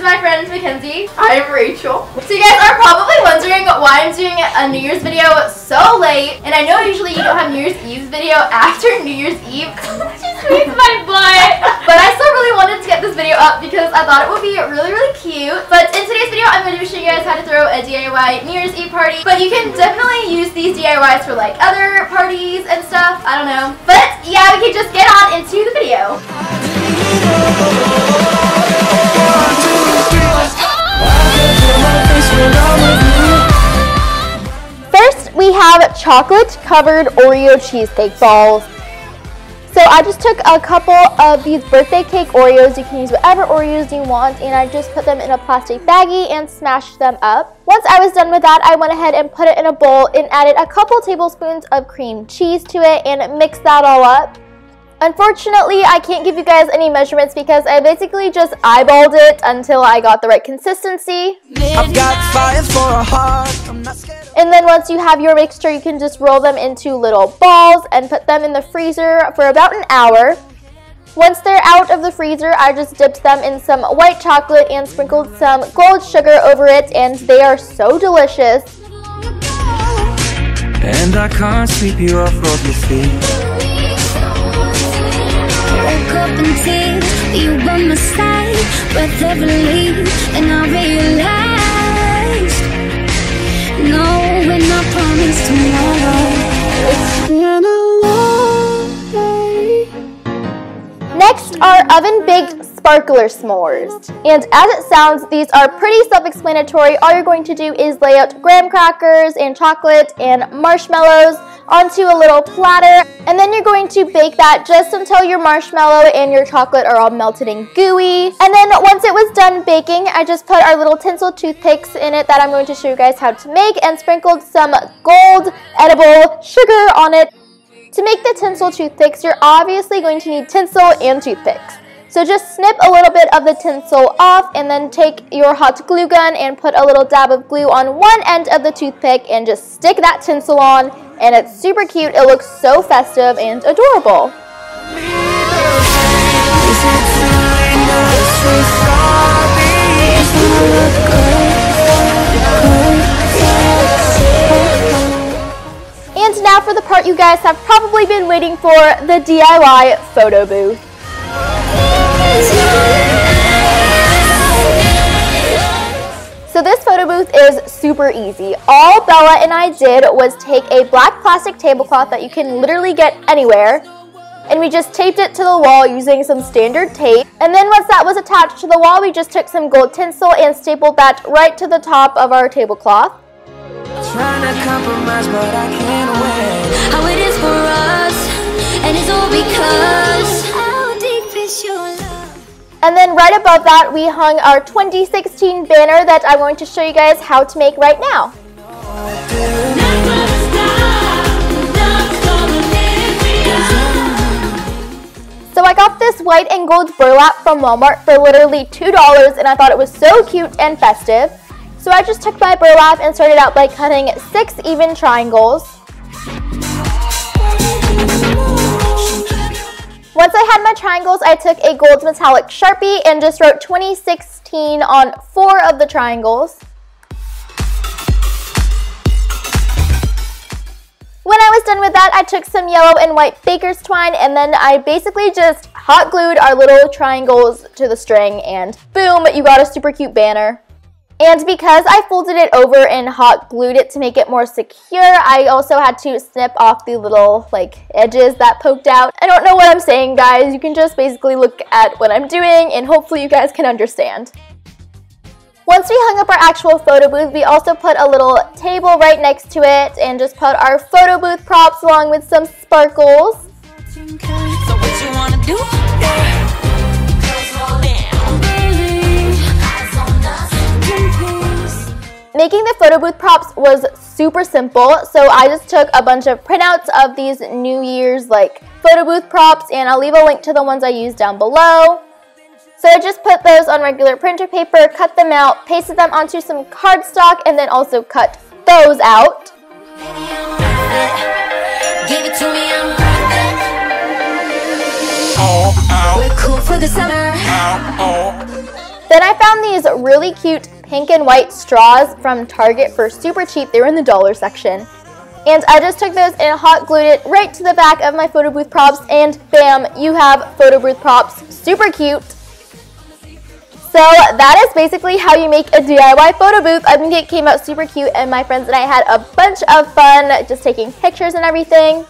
This is my friend Mackenzie. I'm Rachel. So you guys are probably wondering why I'm doing a New Year's video so late. And I know usually you don't have New Year's Eve video after New Year's Eve. she squeezed my butt. But I still really wanted to get this video up because I thought it would be really, really cute. But in today's video, I'm going to be showing you guys how to throw a DIY New Year's Eve party. But you can definitely use these DIYs for like other parties and stuff. I don't know. But yeah, we can just get on into the video. Have chocolate covered Oreo cheesecake balls. So I just took a couple of these birthday cake Oreos. You can use whatever Oreos you want and I just put them in a plastic baggie and smashed them up. Once I was done with that, I went ahead and put it in a bowl and added a couple tablespoons of cream cheese to it and mixed that all up. Unfortunately, I can't give you guys any measurements because I basically just eyeballed it until I got the right consistency. And then once you have your mixture, you can just roll them into little balls and put them in the freezer for about an hour. Once they're out of the freezer, I just dipped them in some white chocolate and sprinkled some gold sugar over it, and they are so delicious. And I can't sweep you off of your feet woke up in tears You my side, breath of relief And I realized No, when I promise tomorrow It's been a long day Next are oven baked sparkler s'mores. And as it sounds, these are pretty self-explanatory. All you're going to do is lay out graham crackers and chocolate and marshmallows onto a little platter. And then you're going to bake that just until your marshmallow and your chocolate are all melted and gooey. And then once it was done baking, I just put our little tinsel toothpicks in it that I'm going to show you guys how to make and sprinkled some gold edible sugar on it. To make the tinsel toothpicks, you're obviously going to need tinsel and toothpicks. So just snip a little bit of the tinsel off and then take your hot glue gun and put a little dab of glue on one end of the toothpick and just stick that tinsel on and it's super cute. It looks so festive and adorable. And now for the part you guys have probably been waiting for, the DIY photo booth. So this photo booth is super easy. All Bella and I did was take a black plastic tablecloth that you can literally get anywhere and we just taped it to the wall using some standard tape. And then once that was attached to the wall, we just took some gold tinsel and stapled that right to the top of our tablecloth. Trying to compromise, but I can't win. How it is for us, and it's all because how deep is your and then right above that, we hung our 2016 banner that I'm going to show you guys how to make right now. So I got this white and gold burlap from Walmart for literally $2 and I thought it was so cute and festive. So I just took my burlap and started out by cutting six even triangles. Once I had my triangles, I took a gold metallic Sharpie and just wrote 2016 on four of the triangles. When I was done with that, I took some yellow and white baker's twine and then I basically just hot glued our little triangles to the string and boom, you got a super cute banner. And because I folded it over and hot glued it to make it more secure, I also had to snip off the little like edges that poked out. I don't know what I'm saying guys, you can just basically look at what I'm doing and hopefully you guys can understand. Once we hung up our actual photo booth, we also put a little table right next to it and just put our photo booth props along with some sparkles. Making the photo booth props was super simple, so I just took a bunch of printouts of these New Year's like photo booth props and I'll leave a link to the ones I used down below. So I just put those on regular printer paper, cut them out, pasted them onto some cardstock, and then also cut those out. We're cool for the summer. Then I found these really cute pink and white straws from Target for super cheap. They were in the dollar section. And I just took those and hot glued it right to the back of my photo booth props and bam, you have photo booth props. Super cute. So that is basically how you make a DIY photo booth. I think it came out super cute and my friends and I had a bunch of fun just taking pictures and everything.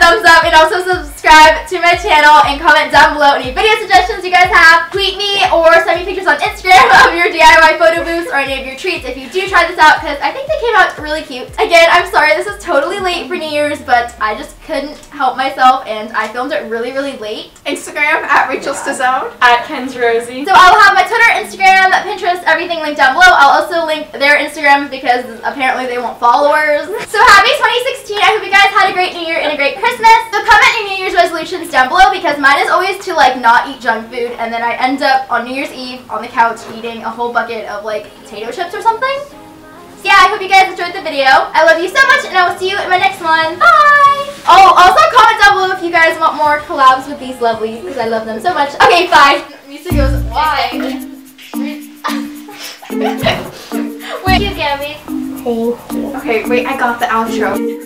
Thumbs up and also subscribe to my channel and comment down below any video suggestions you guys have. Tweet me or send me pictures on Instagram of your DIY photo booths or any of your treats if you do try this out because I think they came out really cute. Again, I'm sorry this is totally late for New Year's, but I just couldn't help myself and I filmed it really, really late. Instagram at Rachel yeah. Stazone. At Ken's Rosie. So I'll have my Twitter, Instagram, Pinterest, everything linked down below. I'll also link their Instagram because apparently they want followers. So happy 2016. I hope you guys had a great New Year and a great Christmas. So comment your New Year's resolutions down below because mine is always to like not eat junk food and then I end up on New Year's Eve on the couch eating a whole bucket of like potato chips or something. So yeah, I hope you guys enjoyed the video. I love you so much and I will see you in my next one. Bye! Oh, also comment down below if you guys want more collabs with these lovelies because I love them so much. Okay, bye. Music goes, why? wait. Thank you, Gabby. Thank you. Okay, wait, I got the outro.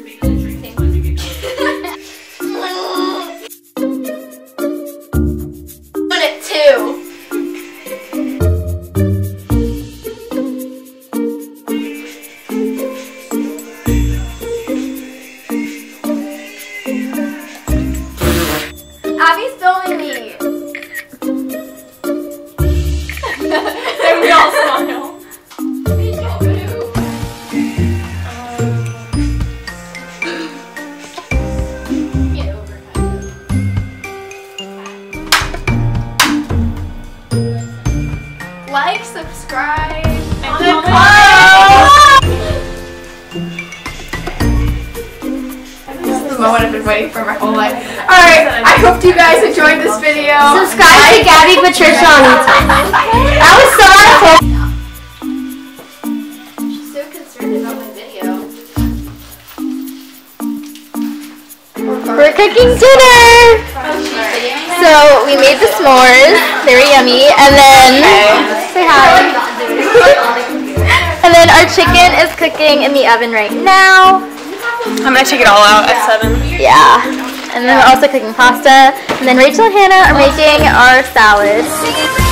Moment I've been waiting for my whole life. Alright, I hope you guys enjoyed this video. Subscribe to Gabby Patricia on YouTube. That was so much She's so concerned about my video. We're cooking dinner! So we made the s'mores. They were yummy. And then Say hi. and then our chicken is cooking in the oven right now. I'm gonna take it all out at 7. Yeah. And then we're also cooking pasta. And then Rachel and Hannah are making our salad.